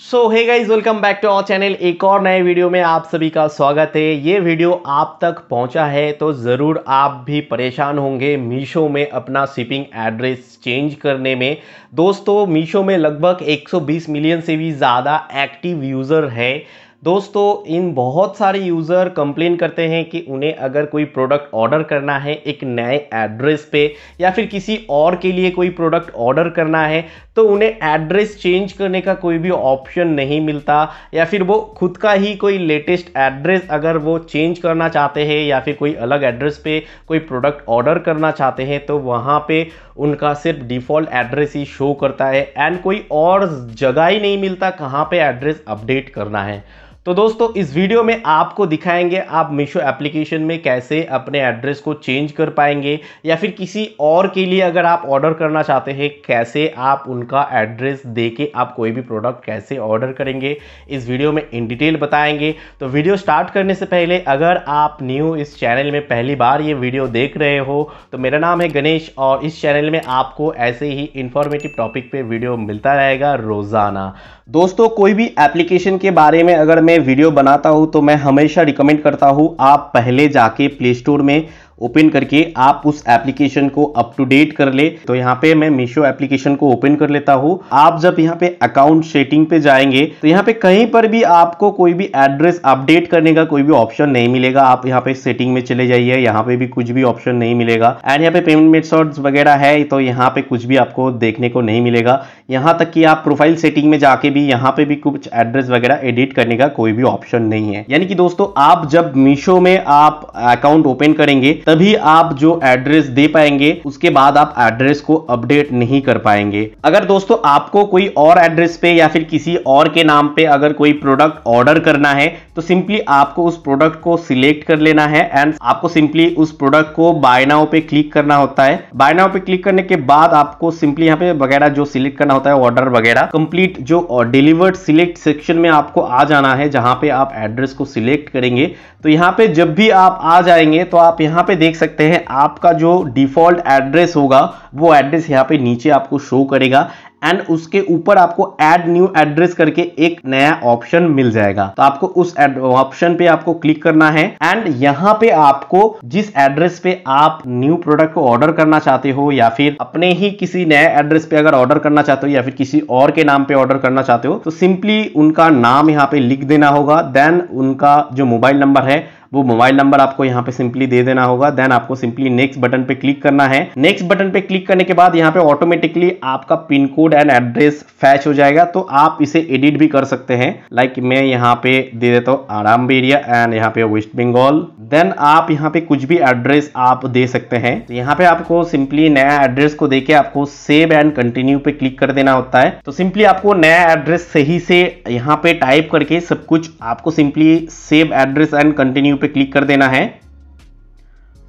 सो है guys welcome back to our channel एक और नए वीडियो में आप सभी का स्वागत है। ये वीडियो आप तक पहुँचा है तो ज़रूर आप भी परेशान होंगे मीशो में अपना शिपिंग एड्रेस चेंज करने में। दोस्तों, मीशो में लगभग 120 मिलियन से भी ज़्यादा एक्टिव यूज़र है। दोस्तों, इन बहुत सारे यूज़र कंप्लेन करते हैं कि उन्हें अगर कोई प्रोडक्ट ऑर्डर करना है, एक नए एड्रेस पे, या फिर किसी और के लिए कोई प्रोडक्ट ऑर्डर करना है तो उन्हें एड्रेस चेंज करने का कोई भी ऑप्शन नहीं मिलता, या फिर वो खुद का ही कोई लेटेस्ट एड्रेस अगर वो चेंज करना चाहते हैं, या फिर कोई अलग एड्रेस पे कोई प्रोडक्ट ऑर्डर करना चाहते हैं तो वहाँ पे उनका सिर्फ़ डिफ़ॉल्ट एड्रेस ही शो करता है एंड कोई और जगह ही नहीं मिलता कहाँ पे एड्रेस अपडेट करना है। तो दोस्तों, इस वीडियो में आपको दिखाएँगे आप मीशो एप्लीकेशन में कैसे अपने एड्रेस को चेंज कर पाएँगे या फिर किसी और के लिए अगर आप ऑर्डर करना चाहते हैं, कैसे आप उनका एड्रेस दे के आप कोई भी प्रोडक्ट कैसे ऑर्डर करेंगे, इस वीडियो में इन डिटेल बताएँगे। तो वीडियो स्टार्ट करने से पहले अगर आप न्यू इस चैनल में पहली बार ये वीडियो देख रहे हो तो मेरा नाम है गणेश और इस चैनल में आपको ऐसे ही इंफॉर्मेटिव टॉपिक पर वीडियो मिलता रहेगा रोज़ाना। दोस्तों, कोई भी एप्लीकेशन के बारे में अगर मैं वीडियो बनाता हूँ तो मैं हमेशा रिकमेंड करता हूँ, आप पहले जाके प्ले स्टोर में ओपन करके आप उस एप्लीकेशन को अप टू डेट कर ले। तो यहाँ पे मैं मीशो एप्लीकेशन को ओपन कर लेता हूँ। आप जब यहाँ पे अकाउंट सेटिंग पे जाएँगे तो यहाँ पे कहीं पर भी आपको कोई भी एड्रेस अपडेट करने का कोई भी ऑप्शन नहीं मिलेगा। आप यहाँ पे सेटिंग में चले जाइए, यहाँ पे भी कुछ भी ऑप्शन नहीं मिलेगा। एंड यहाँ पे पेमेंट मेथड्स वगैरह है तो यहाँ पे कुछ भी आपको देखने को नहीं मिलेगा। यहाँ तक कि आप प्रोफ़ाइल सेटिंग में जाके भी यहाँ पे भी कुछ एड्रेस वगैरह एडिट करने का कोई भी ऑप्शन नहीं है। यानी कि दोस्तों, आप जब मीशो में आप अकाउंट ओपन करेंगे तभी आप जो एड्रेस दे पाएँगे, उसके बाद आप एड्रेस को अपडेट नहीं कर पाएँगे। अगर दोस्तों आपको कोई और एड्रेस पे या फिर किसी और के नाम पे अगर कोई प्रोडक्ट ऑर्डर करना है तो सिंपली आपको उस प्रोडक्ट को सिलेक्ट कर लेना है एंड आपको सिंपली उस प्रोडक्ट को बाय नाउ पे क्लिक करना होता है। बाय नाउ पे क्लिक करने के बाद आपको सिंपली यहाँ पे वगैरह जो सिलेक्ट करना होता है ऑर्डर वगैरह कंप्लीट जो डिलीवर्ड सिलेक्ट सेक्शन में आपको आ जाना है, जहाँ पे आप एड्रेस को सिलेक्ट करेंगे। तो यहाँ पे जब भी आप आ जाएँगे तो आप यहाँ पे देख सकते हैं, आपका जो डिफ़ॉल्ट एड्रेस होगा, वो एड्रेस यहाँ पे नीचे आपको शो करेगा एंड उसके ऊपर आपको ऐड न्यू एड्रेस करके एक नया ऑप्शन मिल जाएगा। तो आपको उस ऑप्शन पे आपको क्लिक करना है एंड यहाँ पे आपको जिस एड्रेस पे आप न्यू प्रोडक्ट को ऑर्डर करना चाहते हो या फिर अपने ही किसी नए एड्रेस पे अगर ऑर्डर करना चाहते हो या फिर किसी और के नाम पे ऑर्डर करना चाहते हो तो सिंपली उनका नाम यहाँ पे लिख देना होगा देन उनका जो मोबाइल नंबर है वो मोबाइल नंबर आपको यहाँ पे सिंपली दे देना होगा। देन आपको सिंपली नेक्स्ट बटन पे क्लिक करना है। नेक्स्ट बटन पे क्लिक करने के बाद यहाँ पे ऑटोमेटिकली आपका pin code and address fetch हो जाएगा। तो आप इसे एडिट भी कर सकते हैं। लाइक like मैं यहाँ पे दे देता हूँ आराम बेरिया एंड यहाँ पे वेस्ट बंगाल देन आप यहाँ पे कुछ भी एड्रेस आप दे सकते हैं। तो यहाँ पे आपको सिंपली नया एड्रेस को देके आपको सेव एंड कंटिन्यू पे क्लिक कर देना होता है। तो सिंपली आपको नया एड्रेस सही से यहाँ पे टाइप करके सब कुछ आपको simply save address and continue पे क्लिक कर देना है।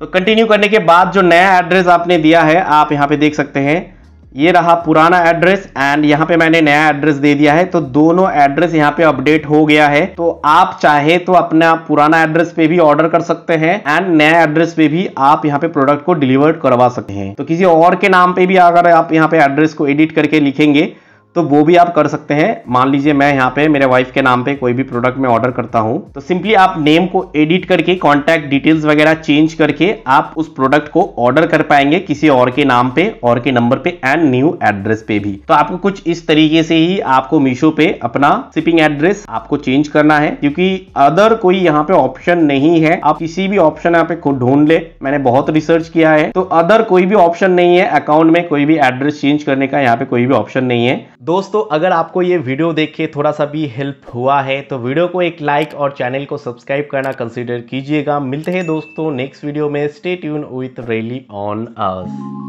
तो कंटिन्यू करने के बाद जो नया एड्रेस आपने दिया है, आप यहाँ पे देख सकते हैं। ये रहा पुराना एड्रेस एंड यहाँ पे मैंने नया एड्रेस दे दिया है। तो दोनों एड्रेस यहाँ पे अपडेट हो गया है। तो आप चाहे तो अपना पुराना एड्रेस पे भी ऑर्डर कर सकते हैं एंड नया एड्रेस पे भी आप यहाँ पे प्रोडक्ट को डिलीवर करवा सकते हैं। तो किसी और के नाम पे भी अगर आप यहाँ पे एड्रेस को एडिट करके लिखेंगे तो वो भी आप कर सकते हैं। मान लीजिए मैं यहाँ पे, मेरे वाइफ के नाम पे कोई भी प्रोडक्ट में ऑर्डर करता हूँ। तो सिंपली आप नेम को एडिट करके कॉन्टैक्ट डिटेल्स वगैरह चेंज करके आप उस प्रोडक्ट को ऑर्डर कर पाएँगे किसी और के नाम पे, और के नंबर पे एंड न्यू एड्रेस पे भी। तो आपको कुछ इस तरीके से ही आपको मीशो पे अपना शिपिंग एड्रेस आपको चेंज करना है। क्योंकि अदर कोई यहाँ पे ऑप्शन नहीं है। आप किसी भी ऑप्शन यहाँ पे खुद ढूंढ ले। मैंने बहुत रिसर्च किया है। तो अदर कोई भी ऑप्शन नहीं है। अकाउंट में कोई भी एड्रेस चेंज करने का यहाँ पे कोई भी ऑप्शन नहीं है। दोस्तों, अगर आपको ये वीडियो देख के थोड़ा सा भी हेल्प हुआ है तो वीडियो को एक लाइक और चैनल को सब्सक्राइब करना कंसिडर कीजिएगा। मिलते हैं दोस्तों नेक्स्ट वीडियो में। Stay tune with rely on us